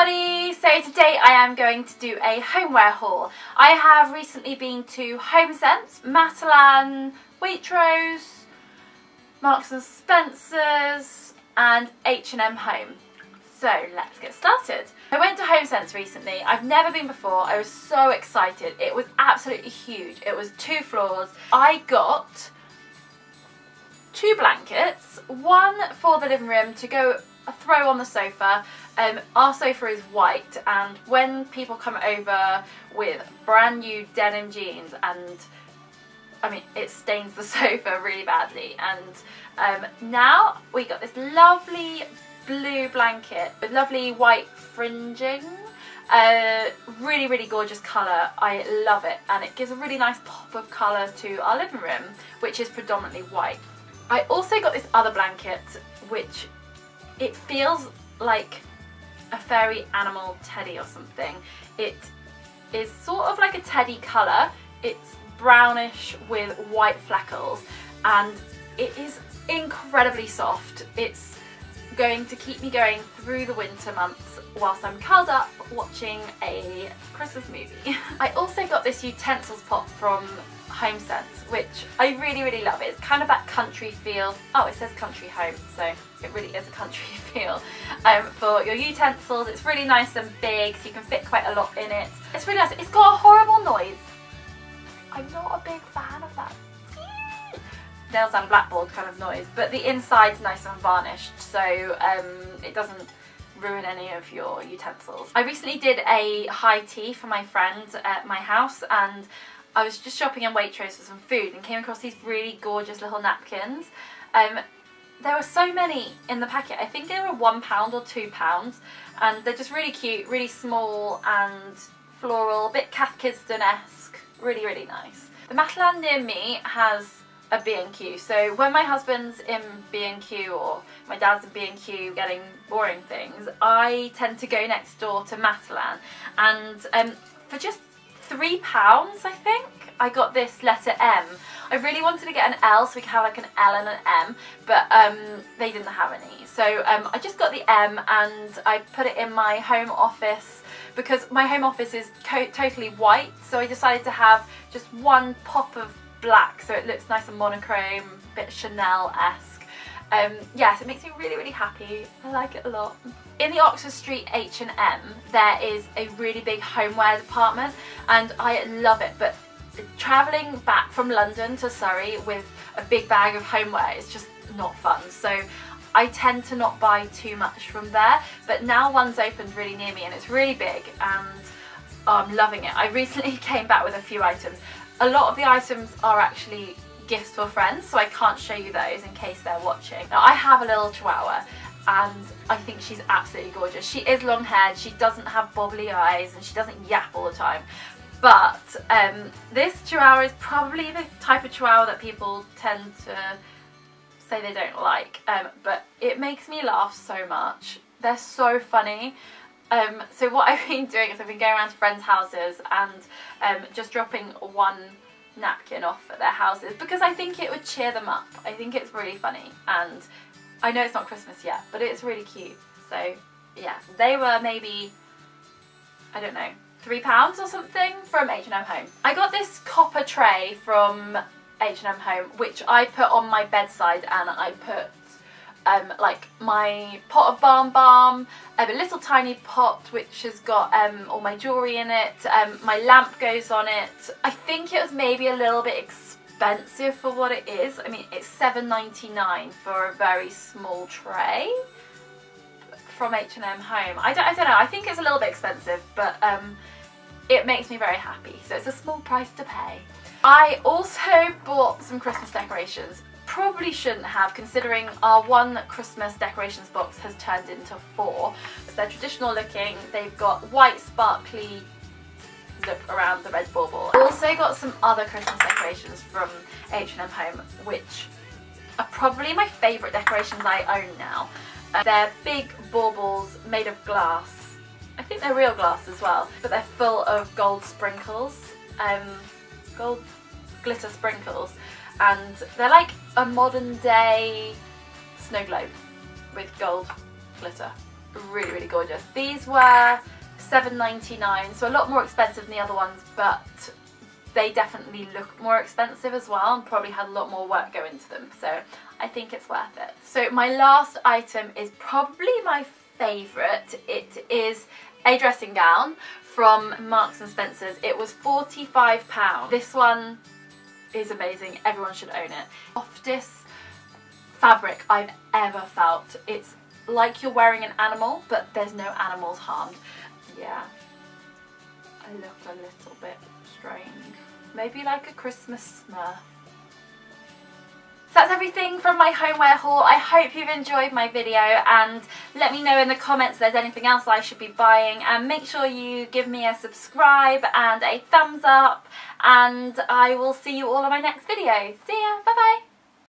everybody! So today I am going to do a homeware haul. I have recently been to HomeSense, Matalan, Waitrose, Marks and Spencer's and H&M Home. So let's get started. I went to HomeSense recently. I've never been before. I was so excited. It was absolutely huge. It was two floors. I got two blankets, one for the living room to go throw on the sofa. Um, our sofa is white and when people come over with brand new denim jeans and I mean it stains the sofa really badly. And um, now we got this lovely blue blanket with lovely white fringing. Uh, really really gorgeous colour. I love it. And it gives a really nice pop of colour to our living room which is predominantly white. I also got this other blanket which it feels like a fairy animal teddy or something. It is sort of like a teddy colour. It's brownish with white fleckles and it is incredibly soft. It's going to keep me going through the winter months whilst I'm curled up watching a Christmas movie. I also got this utensils pot from HomeSense, which I really, really love. It's kind of that country feel. Oh, it says country home, so it really is a country feel um, for your utensils. It's really nice and big, so you can fit quite a lot in it. It's really nice. It's got a horrible noise. I'm not a big fan of that nails and blackboard kind of noise, but the inside's nice and varnished, so um, it doesn't ruin any of your utensils. I recently did a high tea for my friend at my house and I was just shopping in Waitrose for some food and came across these really gorgeous little napkins. Um, there were so many in the packet. I think they were one pound or two pounds and they're just really cute, really small and floral, a bit Cath Kidston-esque, really, really nice. The Matalan near me has a B&Q. So when my husband's in B&Q or my dad's in B&Q getting boring things, I tend to go next door to Matalan. And um, for just three pounds, I think, I got this letter M. I really wanted to get an L so we could have like an L and an M, but um, they didn't have any. So um, I just got the M and I put it in my home office because my home office is totally white so I decided to have just one pop of black so it looks nice and monochrome, a bit Chanel-esque. Um, yes, it makes me really, really happy. I like it a lot. In the Oxford Street H&M, there is a really big homeware department and I love it, but travelling back from London to Surrey with a big bag of homeware is just not fun. So I tend to not buy too much from there, but now one's opened really near me and it's really big and oh, I'm loving it. I recently came back with a few items a lot of the items are actually gifts for friends, so I can't show you those in case they're watching. Now I have a little chihuahua and I think she's absolutely gorgeous. She is long haired, she doesn't have bobbly eyes and she doesn't yap all the time. But um, this chihuahua is probably the type of chihuahua that people tend to say they don't like. Um, but it makes me laugh so much. They're so funny. Um, so what I've been doing is I've been going around to friends' houses and um, just dropping one napkin off at their houses because I think it would cheer them up. I think it's really funny and I know it's not Christmas yet but it's really cute. So yeah, they were maybe, I don't know, three pounds or something from H&M Home. I got this copper tray from H&M Home which I put on my bedside and I put um, like my pot of Balm Balm, um, a little tiny pot which has got um, all my jewellery in it, um, my lamp goes on it. I think it was maybe a little bit expensive for what it is. I mean it's seven ninety nine for a very small tray from H&M Home. I don't, I don't know, I think it's a little bit expensive but um, it makes me very happy so it's a small price to pay. I also bought some Christmas decorations probably shouldn't have considering our one Christmas decorations box has turned into four. So they're traditional looking, they've got white sparkly look around the red bauble. I Also got some other Christmas decorations from H&M Home which are probably my favourite decorations I own now. Uh, they're big baubles made of glass. I think they're real glass as well, but they're full of gold sprinkles, um, gold glitter sprinkles and they're like a modern day snow globe with gold glitter. really, really gorgeous. These were $7.99, so a lot more expensive than the other ones, but they definitely look more expensive as well and probably had a lot more work go into them. So I think it's worth it. So my last item is probably my favourite. It is a dressing gown from Marks and Spencer's. It was £45. This one is amazing. Everyone should own it. Softest fabric I've ever felt. It's like you're wearing an animal, but there's no animals harmed. Yeah, I look a little bit strange. Maybe like a Christmas smurf. So that's everything from my homeware haul. I hope you've enjoyed my video and let me know in the comments if there's anything else I should be buying and make sure you give me a subscribe and a thumbs up and I will see you all in my next video. See ya, bye bye.